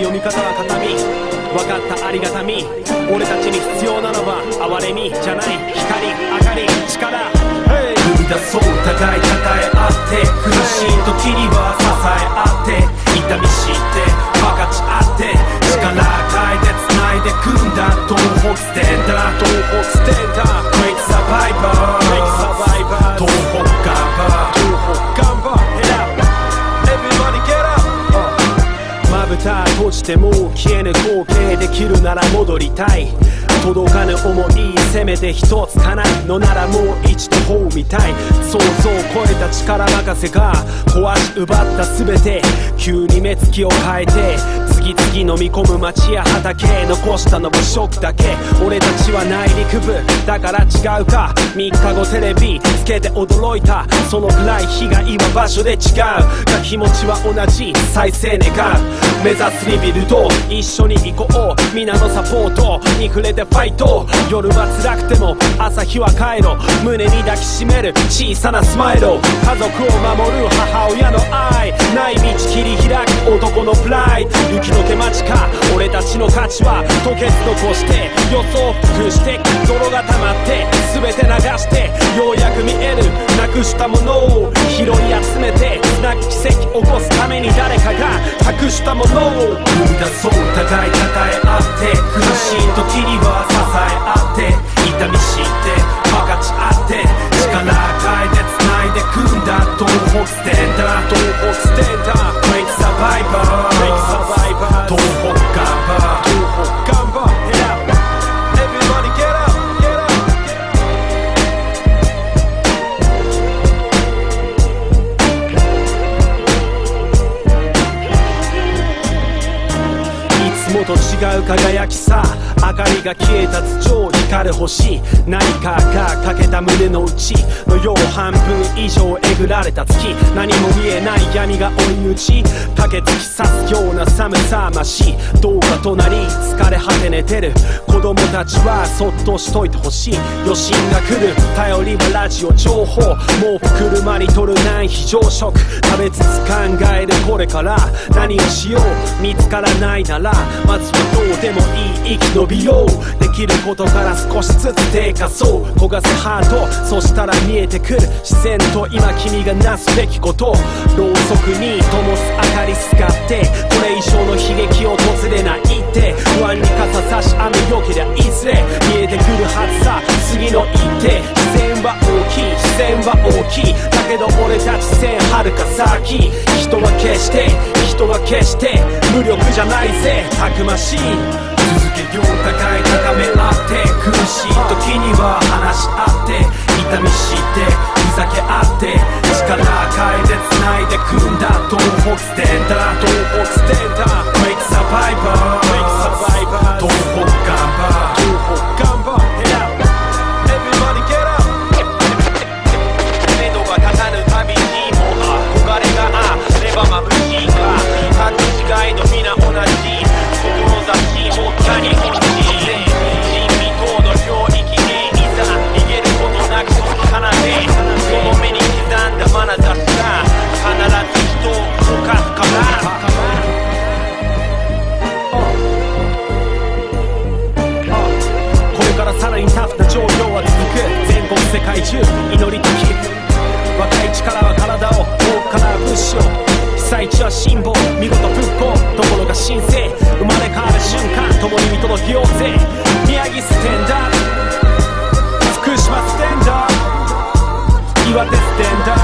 読み方は形見。分かったありがたみ。俺たちに必要なのは哀れみじゃない。光明かり力。踏み出そう互い抱え合って苦しい時には閉じても消えぬ光景できるなら戻りたい。届かぬ思いせめて一つ叶うのならもう一度こう見たい。想像を超えた力任せが壊し奪った全て。急に目つきを変えて次々飲み込む街や畑。残したのは食だけ。俺たちは内陸部。だから違うか。3日後テレビつけて驚いた。そのくらい被害は場所で違う。が気持ちは同じ。再生願う。目指すリビルド一緒に行こう。皆のサポート。に触れてファイト。夜は辛くても。朝日は帰ろ胸に抱きしめる。小さなスマイル。家族を守る母親の愛。ない道切り開く。男のプライド。雪の手待ちか俺たちの価値は溶けず残して予想服して泥が溜まって全て流してようやく見えるなくしたものを拾い集めてな奇跡起こすために誰かが託したものを踏み出そう。互い抱え合って苦しい時には支え合って痛み知って分かち合って力変えて繋いでくんだ東北ステンダー東北ステンダーと違う輝きさ。明かりが消えた頭上光る星何かが欠けた胸の内のよう半分以上えぐられた月。何も見えない闇が追い打ち駆け突き刺すような寒さましどうか隣疲れ果て寝てる。子供たちはそっとしといてほしい。余震が来る。頼りはラジオ情報。毛布車に取るない非常食。食べつつ考える。これから何をしよう。見つからないならまずはどうでもいい。生き延びよう。できることから少しずつ低下そう焦がすハートそしたら見えてくる。自然と今君がなすべきこと。ろうそくに灯す明かりすがってこれ以上の悲劇を訪れないって。不安に傘差し雨よけりゃいずれ。見えてくるはずさ。次の一手。自然は大きい。自然は大きい。だけど俺たち線はるか先。人は決して人は決して無力じゃないぜ。たくましい。続けよう互い高め合って苦しい時には話し合って痛み知ってふざけ合って届けようぜ。宮城ステンダー福島ステンダー岩手ステンダー